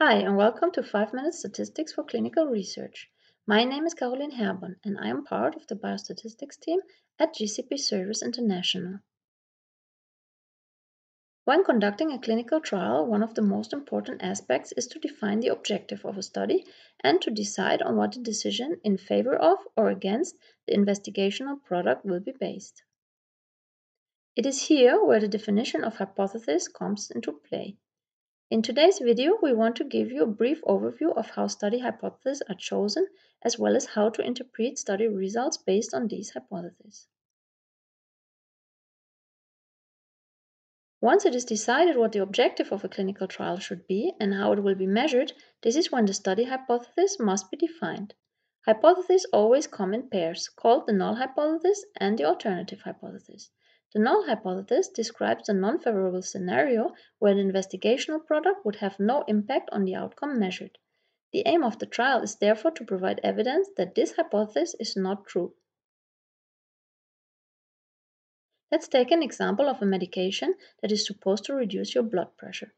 Hi, and welcome to 5 Minute Statistics for Clinical Research. My name is Caroline Herborn, and I am part of the biostatistics team at GCP Service International. When conducting a clinical trial, one of the most important aspects is to define the objective of a study and to decide on what the decision in favor of or against the investigational product will be based. It is here where the definition of hypothesis comes into play. In today's video, we want to give you a brief overview of how study hypotheses are chosen, as well as how to interpret study results based on these hypotheses. Once it is decided what the objective of a clinical trial should be and how it will be measured, this is when the study hypothesis must be defined. Hypotheses always come in pairs, called the null hypothesis and the alternative hypothesis. The null hypothesis describes a non-favorable scenario where the investigational product would have no impact on the outcome measured. The aim of the trial is therefore to provide evidence that this hypothesis is not true. Let's take an example of a medication that is supposed to reduce your blood pressure.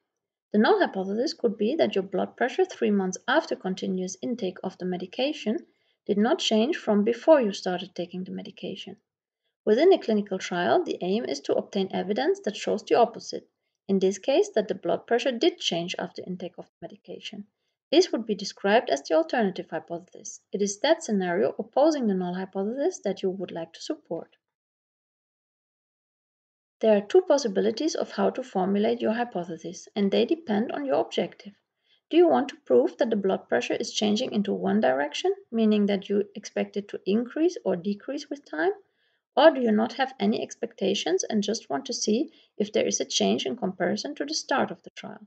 The null hypothesis could be that your blood pressure three months after continuous intake of the medication did not change from before you started taking the medication. Within a clinical trial, the aim is to obtain evidence that shows the opposite, in this case that the blood pressure did change after intake of the medication. This would be described as the alternative hypothesis. It is that scenario opposing the null hypothesis that you would like to support. There are two possibilities of how to formulate your hypothesis, and they depend on your objective. Do you want to prove that the blood pressure is changing into one direction, meaning that you expect it to increase or decrease with time? Or do you not have any expectations and just want to see if there is a change in comparison to the start of the trial?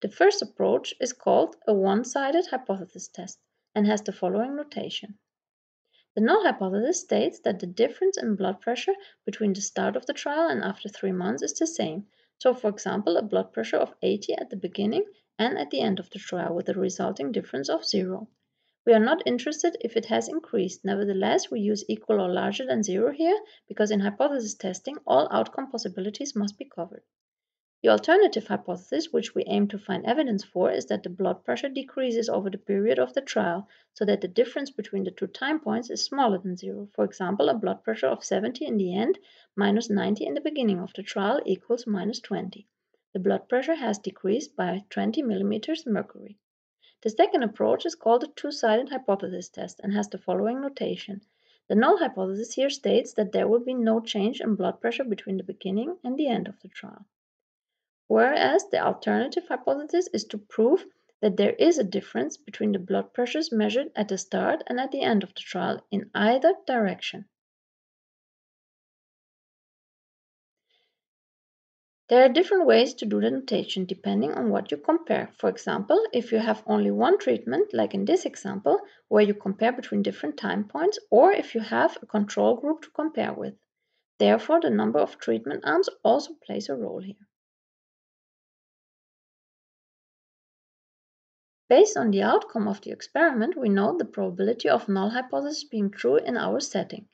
The first approach is called a one-sided hypothesis test and has the following notation. The null hypothesis states that the difference in blood pressure between the start of the trial and after three months is the same. So, for example, a blood pressure of 80 at the beginning and at the end of the trial with a resulting difference of zero. We are not interested if it has increased. Nevertheless, we use equal or larger than zero here because in hypothesis testing, all outcome possibilities must be covered. The alternative hypothesis, which we aim to find evidence for, is that the blood pressure decreases over the period of the trial so that the difference between the two time points is smaller than zero. For example, a blood pressure of 70 in the end minus 90 in the beginning of the trial equals minus 20. The blood pressure has decreased by 20 millimeters mercury. The second approach is called a two-sided hypothesis test and has the following notation. The null hypothesis here states that there will be no change in blood pressure between the beginning and the end of the trial. Whereas the alternative hypothesis is to prove that there is a difference between the blood pressures measured at the start and at the end of the trial in either direction. There are different ways to do the notation depending on what you compare. For example, if you have only one treatment, like in this example, where you compare between different time points, or if you have a control group to compare with. Therefore, the number of treatment arms also plays a role here. Based on the outcome of the experiment, we know the probability of null hypothesis being true in our setting.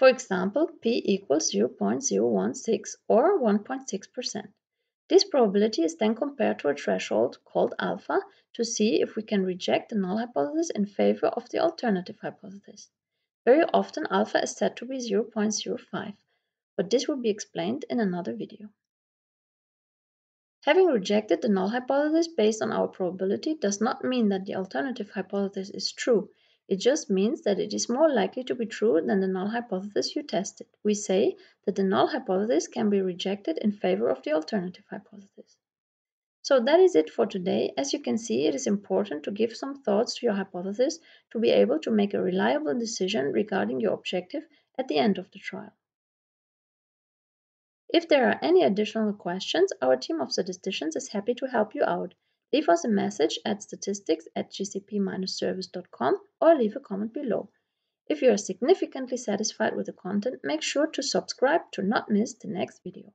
For example, p equals 0.016 or 1.6%. This probability is then compared to a threshold called alpha to see if we can reject the null hypothesis in favor of the alternative hypothesis. Very often alpha is said to be 0.05, but this will be explained in another video. Having rejected the null hypothesis based on our probability does not mean that the alternative hypothesis is true. It just means that it is more likely to be true than the null hypothesis you tested. We say that the null hypothesis can be rejected in favor of the alternative hypothesis. So that is it for today. As you can see, it is important to give some thoughts to your hypothesis to be able to make a reliable decision regarding your objective at the end of the trial. If there are any additional questions, our team of statisticians is happy to help you out. Leave us a message at statistics at gcp-service.com or leave a comment below. If you are significantly satisfied with the content, make sure to subscribe to not miss the next video.